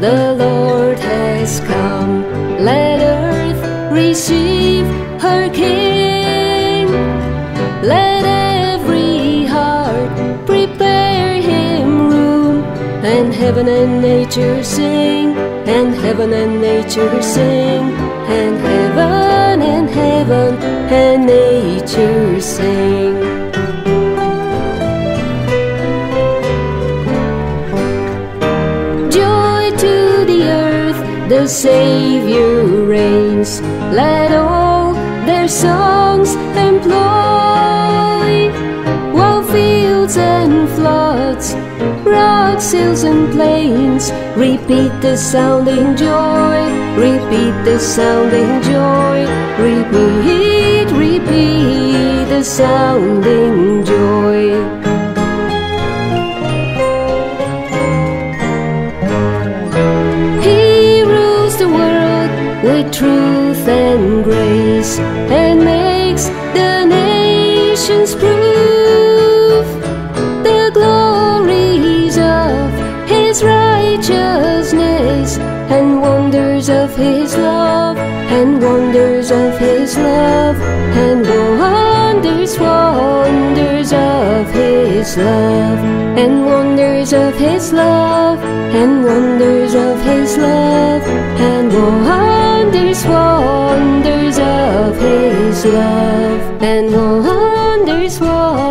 The Lord has come, let earth receive her King. Let every heart prepare him room, and heaven and nature sing, and heaven and nature sing, and heaven and heaven and nature sing. The Savior reigns. Let all their songs employ, while fields and floods, rocks, hills and plains repeat the sounding joy, repeat the sounding joy, repeat, repeat the sounding with truth and grace and makes the nations prove the glories of his righteousness and wonders of his love and wonders of his love and wonders wonders of his love and wonders of his love and wonders of his love and wonders love and wonders why.